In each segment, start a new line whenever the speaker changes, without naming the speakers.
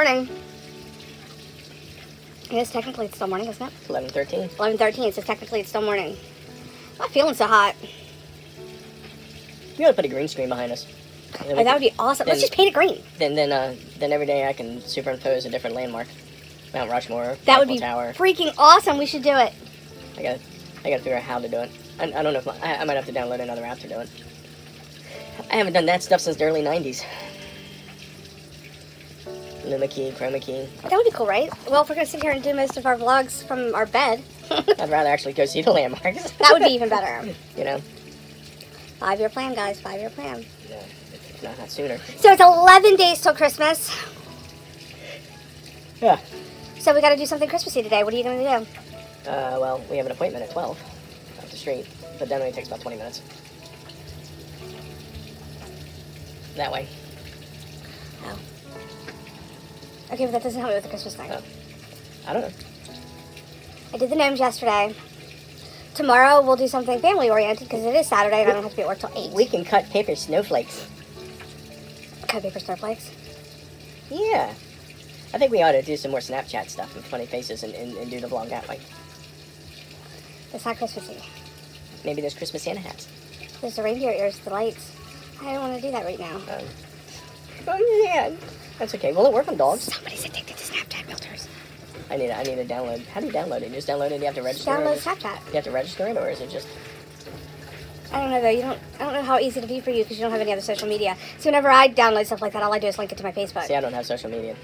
morning. Yes, technically it's still morning, isn't it?
11:13.
11:13, so technically it's still morning. I'm not feeling so hot.
You gotta put a green screen behind us.
Oh, that would be awesome. Let's just paint it green.
Then, then, uh, then every day I can superimpose a different landmark. Mount Rushmore.
That would be
Tower.
freaking awesome. We should do it.
I gotta, I gotta figure out how to do it. I, I don't know if my, I, I might have to download another app to do it. I haven't done that stuff since the early '90s. Luma key, chroma key.
That would be cool, right? Well, if we're gonna sit here and do most of our vlogs from our bed,
I'd rather actually go see the landmarks.
that would be even better.
you know,
Five-year plan, guys. Five-year plan.
yeah, if not, not sooner.
So it's 11 days till Christmas.
Yeah.
So we got to do something Christmassy today. What are you gonna do?
Uh, well, we have an appointment at 12 up the street, but that only takes about 20 minutes. That way.
Okay, but that doesn't help me with the Christmas thing.
Oh. I don't know.
I did the gnomes yesterday. Tomorrow we'll do something family oriented because it is Saturday and I don't have to be at work till eight.
We can cut paper snowflakes.
cut paper snowflakes.
Yeah. I think we ought to do some more Snapchat stuff with funny faces and, and, and do the vlog that way.
It's not Christmassy.
Maybe there's Christmas Santa hats.
There's the reindeer ears, the lights. I don't want to do that right now.
Um, oh yeah. That's okay. Will it work on dogs?
Somebody's addicted to Snapchat filters.
I need I need to download. How do you download it? You just download it. and You have to register.
Download? Snapchat.
You have to register it, or is it just?
I don't know though. You don't. I don't know how easy it'll be for you because you don't have any other social media. So whenever I download stuff like that, all I do is link it to my Facebook.
See, I don't have social media.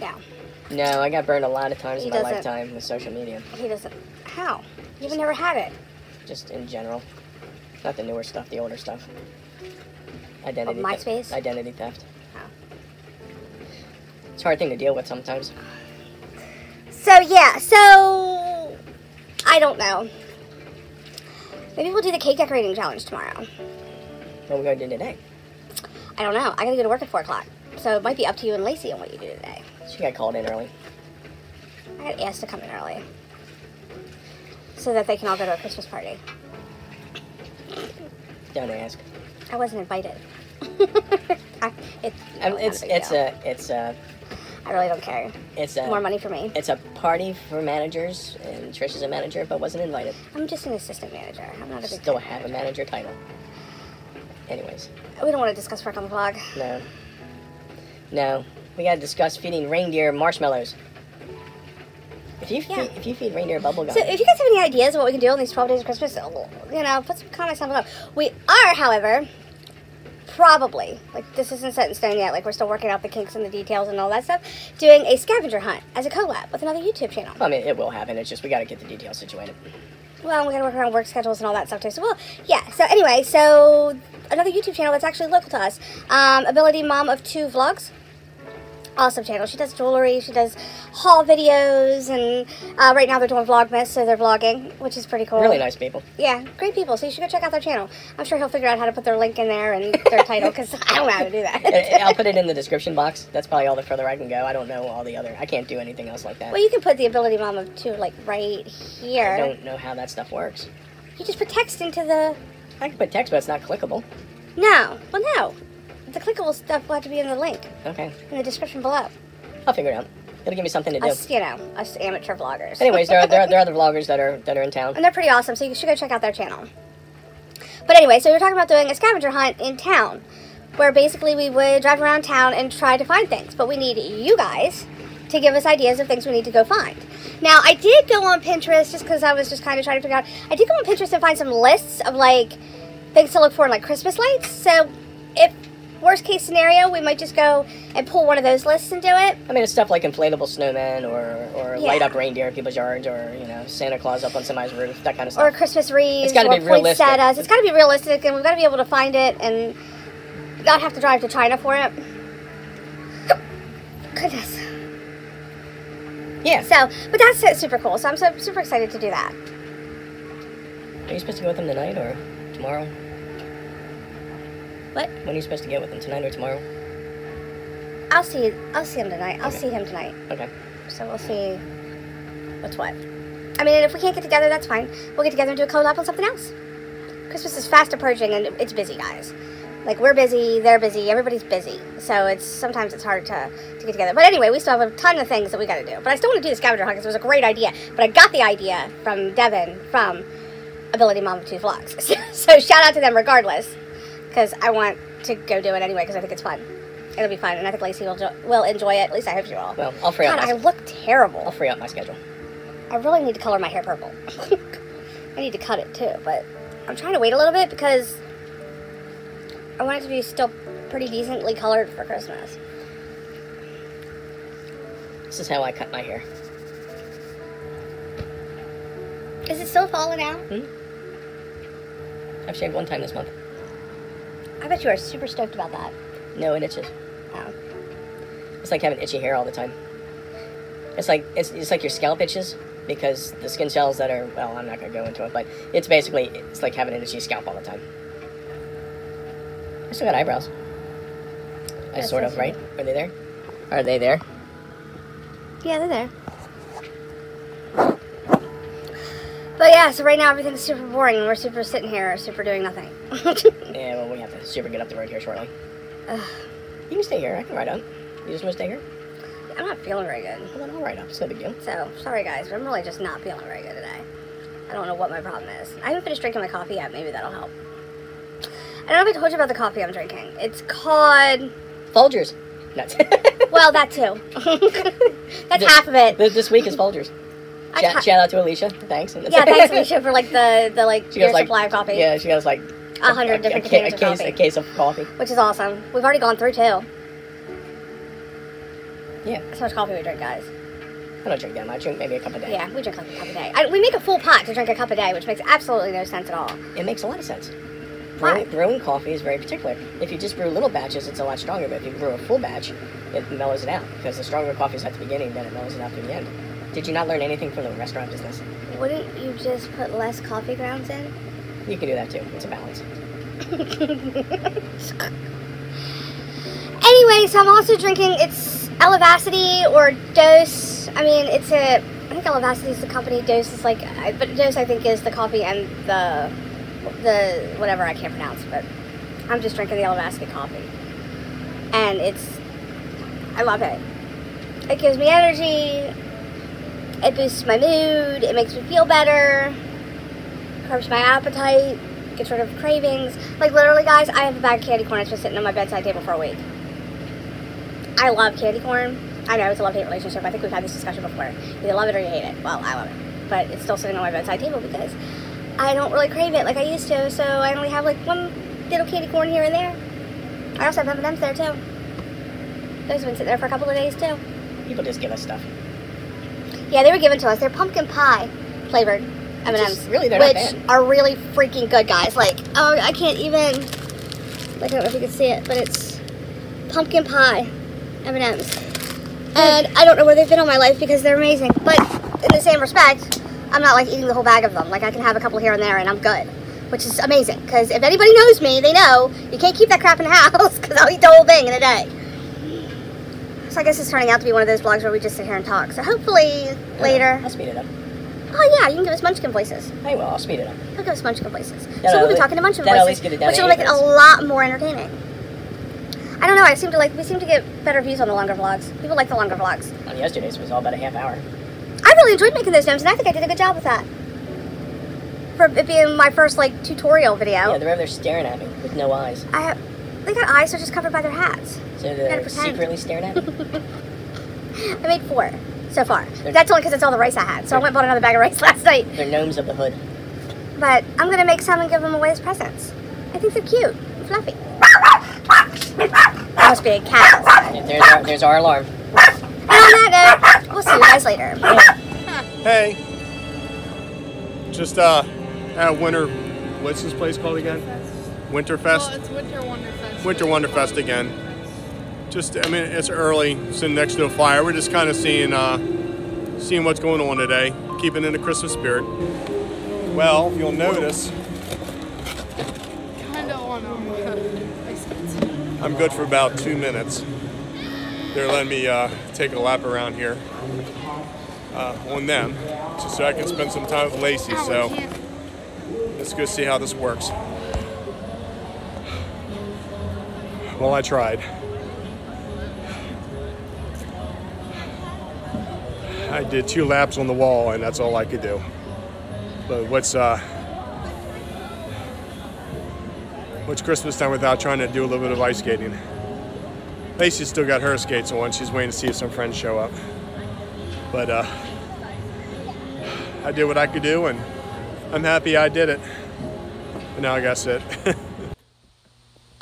Yeah.
No, I got burned a lot of times
He
in my
doesn't.
lifetime with social media.
He doesn't. How? You've never had it.
Just in general. Not the newer stuff, the older stuff. Oh, Identity.
What,
theft-
MySpace?
Identity theft. It's a hard thing to deal with sometimes.
So yeah. So I don't know. Maybe we'll do the cake decorating challenge tomorrow.
What are we going to do today?
I don't know. I gotta go to work at four o'clock. So it might be up to you and Lacey on what you do today.
She got called in early.
I got asked to come in early. So that they can all go to a Christmas party.
Don't ask.
I wasn't invited. I, it, really not
it's
big
it's a it's a
I really don't care.
it's a
More money for me.
It's a party for managers, and Trish is a manager, but wasn't invited.
I'm just an assistant manager. I'm not a.
Still have a manager title. Anyways,
We don't want to discuss work on the vlog.
no, no, we gotta discuss feeding reindeer marshmallows. If you feed,
Yeah.
if you feed reindeer bubblegum.
So if you guys have any ideas of what we can do on these 12 days of Christmas, uh, you know, put some comments down below. We are, however, probably, like this isn't set in stone yet, like we're still working out the kinks and the details and all that stuff, doing a scavenger hunt as a collab with another YouTube channel.
I mean, it will happen. It's just we gotta get the details situated.
Well, we gotta work around work schedules and all that stuff too. So, well, yeah. So anyway, so another YouTube channel that's actually local to us, um, Ability Mom of Two Vlogs. Awesome channel. She does jewelry. She does haul videos, and uh, right now they're doing Vlogmas, so they're vlogging, which is pretty cool.
Really nice people.
Yeah, great people. So you should go check out their channel. I'm sure he'll figure out how to put their link in there and their title because I don't know how to do that.
I'll put it in the description box. That's probably all the further I can go. I don't know all the other. I can't do anything else like that.
well, you can put the Ability Mom of Two like right here.
I don't know how that stuff works.
You just put text into the.
I can put text, but it's not clickable.
No, well, no. The clickable stuff will have to be in the link
Okay,
in the description below.
I'll figure it out. It'll give me something to do.
Us, you know, us amateur vloggers.
Anyways, there are, there are there are other vloggers that are that are in town.
and they're pretty awesome, so you should go check out their channel. But anyway, so we were talking about doing a scavenger hunt in town, where basically we would drive around town and try to find things. But we need you guys to give us ideas of things we need to go find. Now, I did go on Pinterest just because I was just kind of trying to figure out. I did go on Pinterest and find some lists of like things to look for in like Christmas lights. So if worst case scenario, we might just go and pull one of those lists and do it.
I mean, it's stuff like inflatable snowmen or or
Yeah.
light up reindeer in people's yards or you know Santa Claus up on somebody's roof, that kind of stuff. or.
Christmas wreaths,
It's gotta be realistic.
poinsettias. It's got to be realistic, and we've got to be able to find it and not have to drive to China for it. Goodness.
yeah.
So, but that's super cool. So I'm so super excited to do that.
Are you supposed to go with them tonight or tomorrow?
What?
When are you supposed to get with him? tonight or tomorrow?
I'll see. I'll see him tonight. I'll
Okay.
see him tonight.
Okay.
So we'll see what's what. I mean, if we can't get together, that's fine. We'll get together and do a collab on something else. Christmas is fast approaching and it's busy, guys. Like we're busy, they're busy, everybody's busy. So it's sometimes it's hard to, to get together. But anyway, we still have a ton of things that we got to do. But I still want to do the scavenger hunt because it was a great idea. But I got the idea from Devin from Ability Mom of Two Vlogs. so shout out to them regardless because I want to go do it anyway because I think it's fun. It'll be fun, and I think Lacey will jo- will enjoy it. At least I hope you all.
Well, I'll free
God,
up.
I look terrible.
I'll free up my schedule.
I really need to color my hair purple. I need to cut it too, but I'm trying to wait a little bit because I want it to be still pretty decently colored for Christmas.
This is how I cut my hair.
Is it still falling out? Hmm?
I've shaved one time this month.
I bet you are super stoked about that.
No, it itches.
Oh.
It's like having itchy hair all the time. It's like it's, it's like your scalp itches because the skin cells that are well, I'm not gonna go into it, but it's basically it's like having an itchy scalp all the time. I still got eyebrows. I
That's
sort of right. Are they there? Are they there?
Yeah, they're there. But yeah, so right now everything's super boring and we're super sitting here, super doing nothing.
Yeah, well, we have to super get up the road here shortly.
Ugh.
You can stay here. I can ride up. You just want to stay here?
I'm not feeling very good.
Well, then I'll ride up. It's no big deal.
So, sorry guys, but I'm really just not feeling very good today. I don't know what my problem is. I haven't finished drinking my coffee yet. Maybe that'll help. I don't know if I told you about the coffee I'm drinking. It's called.
Folgers. Nuts.
Well, that too. That's half of it.
This, this week is Folgers. Shout, out to Alicia. Thanks.
yeah, thanks, Alicia, for like the the like
She
your
goes like
supply of coffee,
Yeah, she has like
a hundred different
a,
containers
a,
of
case,
coffee,
a case of coffee.
which is awesome. We've already gone through two.
Yeah,
That's how much coffee we drink, guys.
I don't drink that much. I drink maybe a cup a day.
Yeah, we drink like a cup a day. I, we make a full pot to drink a cup a day, which makes absolutely no sense at all.
It makes a lot of sense. Brewing, brewing coffee is very particular. If you just brew little batches, it's a lot stronger. But if you brew a full batch, it mellows it out because the stronger coffee is at the beginning, then it mellows it out to the end. Did you not learn anything from the restaurant business?
Wouldn't you just put less coffee grounds in?
You can do that too. It's a balance.
Anyway, so I'm also drinking it's Elevacity or Dose. I mean, it's a I think Elevacity is the company. Dose is like, I- but Dose I think is the coffee and the the whatever I can't pronounce. But I'm just drinking the Elevacity coffee, and it's I love it. It gives me energy. It boosts my mood. It makes me feel better. Curbs my appetite. Gets rid of cravings. Like literally, guys, I have a bag of candy corn that's been sitting on my bedside table for a week. I love candy corn. I know it's a love-hate relationship. I think we've had this discussion before. You either love it or you hate it. Well, I love it, but it's still sitting on my bedside table because I don't really crave it like I used to. So I only have like one little candy corn here and there. I also have M&Ms there too. Those have been sitting there for a couple of days too.
People just give us stuff.
Yeah, they were given to us. They're pumpkin pie flavored
Which
M&Ms,
really,
which are really freaking good, guys. Like, oh, I can't even. Like, I don't know if you can see it, but it's pumpkin pie M&Ms, and I don't know where they've been all my life because they're amazing. But in the same respect, I'm not like eating the whole bag of them. Like, I can have a couple here and there, and I'm good. Which is amazing, because if anybody knows me, they know you can't keep that crap in the house, because I'll eat the whole thing in a day. So I guess it's turning out to be one of those vlogs where we just sit here and talk. So hopefully later.
I'll speed it up.
Oh yeah, you can give us Munchkin voices.
I will. I'll speed it up.
He'll give us Munchkin voices.
That'll
so we'll be talking to Munchkin voices,
least get it down
which will make it a lot more entertaining. I don't know. I seem to like. We seem to get better views on the longer vlogs. People like the longer vlogs.
On yesterday's was all about a half hour.
I really enjoyed making those gnomes, and I think I did a good job with that. For it being my first like tutorial video,
Yeah, they're over there staring at me with no eyes.
I have. They got eyes, so just covered by their hats.
So they're secretly staring at me.
I made four so far.
They're-
That's only because it's all the rice I had. So I went and bought another bag of rice last night.
They're gnomes of the hood.
But I'm gonna make some and give them away as presents. I think they're cute, and fluffy. That must be a cat.
Yeah, There's our, there's our alarm.
And on that note, we'll see you guys later.
Hey. Just uh at Winter what's this place called again? Winterfest?
Well, it's Winter Wonderfest.
Winter Wonderfest again. Just I mean it's early, sitting next to a fire. We're just kinda seeing uh seeing what's going on today, keeping in the Christmas spirit. Well, you'll notice
um.
I'm good for about two minutes. They're letting me uh, take a lap around here uh, on them, just so I can spend some time with Lacey. So let's go see how this works. Well, I tried. I did two laps on the wall, and that's all I could do. But what's uh, what's Christmas time without trying to do a little bit of ice skating? Lacey still got her skates on. She's waiting to see if some friends show up. But uh, I did what I could do, and I'm happy I did it. But now I gotta sit.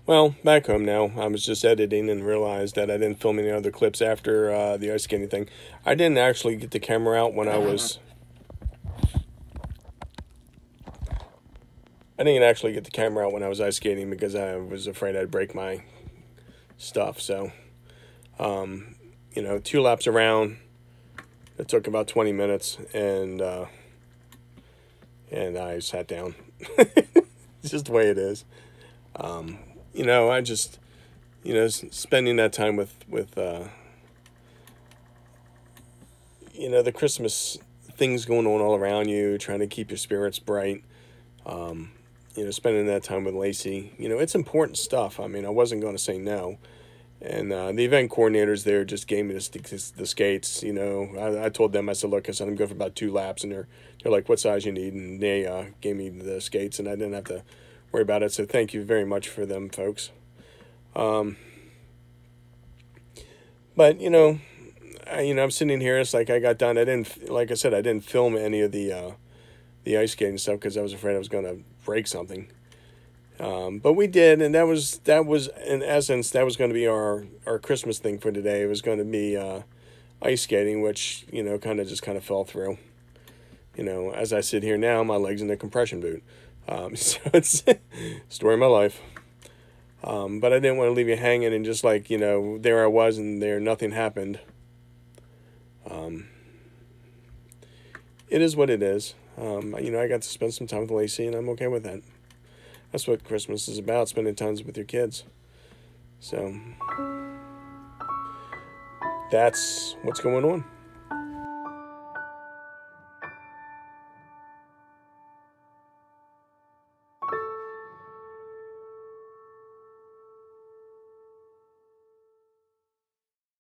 well, back home now. I was just editing and realized that I didn't film any other clips after uh, the ice skating thing. I didn't actually get the camera out when I was. I didn't actually get the camera out when I was ice skating because I was afraid I'd break my stuff. So, um, you know, two laps around. It took about 20 minutes, and uh, and I sat down. it's just the way it is. Um, you know, I just, you know, spending that time with with, uh, you know, the Christmas things going on all around you, trying to keep your spirits bright. Um, you know, spending that time with Lacey. You know, it's important stuff. I mean, I wasn't going to say no. And uh, the event coordinators there just gave me the, the skates. You know, I, I told them, I said, look, I said, I'm good for about two laps. And they're, they're like, what size you need? And they uh, gave me the skates, and I didn't have to worry about it. So thank you very much for them, folks. Um, but, you know, I, you know, I'm sitting here. It's like I got done. I didn't, like I said, I didn't film any of the, uh, the ice skating stuff because I was afraid I was going to break something. Um, but we did, and that was that was in essence that was going to be our our Christmas thing for today. It was going to be uh, ice skating, which you know kind of just kind of fell through. You know, as I sit here now, my legs in a compression boot. Um, so it's story of my life. Um, but I didn't want to leave you hanging and just like you know there I was and there nothing happened. Um, it is what it is. Um, you know, I got to spend some time with Lacey, and I'm okay with that that's what Christmas is about, spending times with your kids. So that's what's going on.